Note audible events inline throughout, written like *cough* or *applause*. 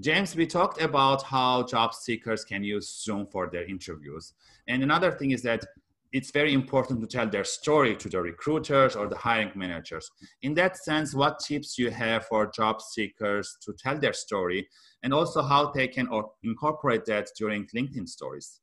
James, we talked about how job seekers can use Zoom for their interviews. And another thing is that it's very important to tell their story to the recruiters or the hiring managers. In that sense, what tips you have for job seekers to tell their story and also how they can incorporate that during LinkedIn stories?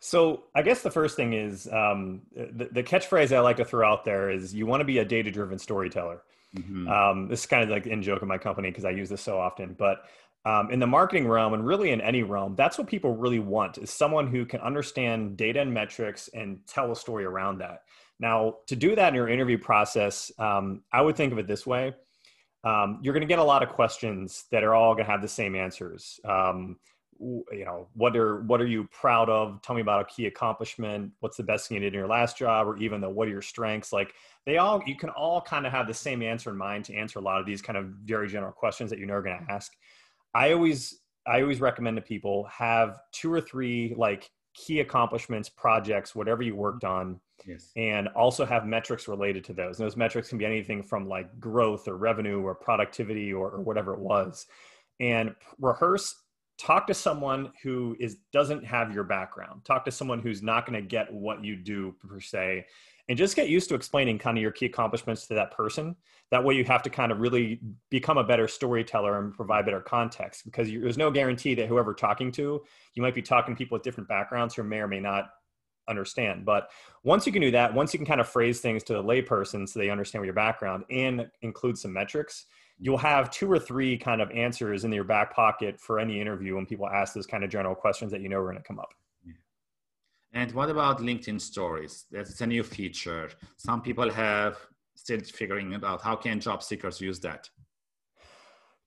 So I guess the first thing is um, the, the, catchphrase I like to throw out there is you want to be a data driven storyteller. Mm-hmm. Um, this is kind of like in joke in my company because I use this so often, but um, in the marketing realm and really in any realm, that's what people really want is someone who can understand data and metrics and tell a story around that. Now, to do that in your interview process, um, I would think of it this way. Um, you're going to get a lot of questions that are all going to have the same answers. Um, you know, what are what are you proud of? Tell me about a key accomplishment. What's the best thing you did in your last job, or even the what are your strengths? Like they all, you can all kind of have the same answer in mind to answer a lot of these kind of very general questions that you know are going to ask. I always I always recommend to people have two or three like key accomplishments, projects, whatever you worked on, yes. and also have metrics related to those. And those metrics can be anything from like growth or revenue or productivity or, or whatever it was. And rehearse talk to someone who is doesn't have your background talk to someone who's not going to get what you do per se and just get used to explaining kind of your key accomplishments to that person. That way, you have to kind of really become a better storyteller and provide better context because you, there's no guarantee that whoever talking to, you might be talking to people with different backgrounds who may or may not understand. But once you can do that, once you can kind of phrase things to the layperson so they understand your background and include some metrics, you'll have two or three kind of answers in your back pocket for any interview when people ask those kind of general questions that you know are going to come up. And what about LinkedIn stories? That's a new feature. Some people have still figuring out how can job seekers use that.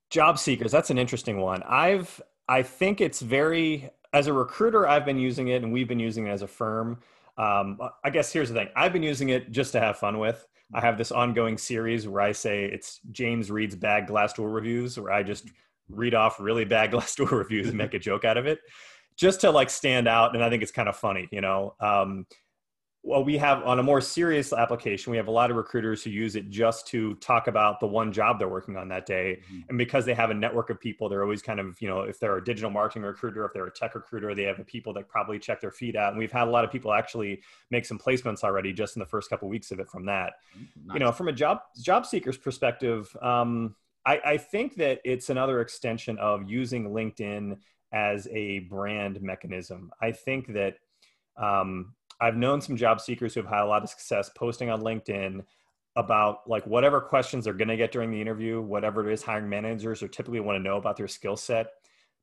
Job seekers, that's an interesting one. I've I think it's very as a recruiter, I've been using it and we've been using it as a firm. Um, I guess here's the thing. I've been using it just to have fun with. I have this ongoing series where I say it's James reads bad Glassdoor reviews, where I just read off really bad *laughs* Glassdoor reviews and make a joke out of it just to like stand out. And I think it's kind of funny, you know. Um, well, we have on a more serious application, we have a lot of recruiters who use it just to talk about the one job they're working on that day. Mm-hmm. And because they have a network of people, they're always kind of, you know, if they're a digital marketing recruiter, if they're a tech recruiter, they have people that probably check their feed out. And we've had a lot of people actually make some placements already just in the first couple of weeks of it from that. Nice. You know, from a job job seeker's perspective, um, I, I think that it's another extension of using LinkedIn as a brand mechanism. I think that um, I've known some job seekers who have had a lot of success posting on LinkedIn about like whatever questions they're going to get during the interview, whatever it is hiring managers or typically want to know about their skill set.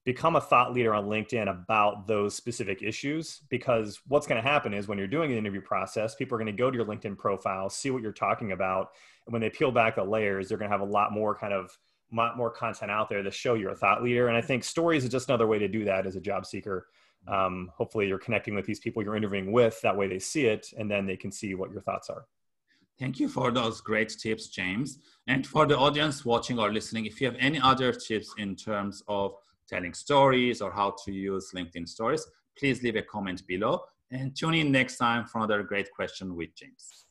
Become a thought leader on LinkedIn about those specific issues because what's going to happen is when you're doing the interview process, people are going to go to your LinkedIn profile, see what you're talking about. And when they peel back the layers, they're going to have a lot more kind of more content out there to show you're a thought leader. And I think stories is just another way to do that as a job seeker. Um, hopefully, you're connecting with these people you're interviewing with. That way, they see it and then they can see what your thoughts are. Thank you for those great tips, James. And for the audience watching or listening, if you have any other tips in terms of telling stories or how to use LinkedIn stories, please leave a comment below and tune in next time for another great question with James.